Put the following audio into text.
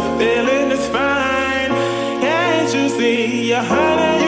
the feeling is fine. Can't you see your heart?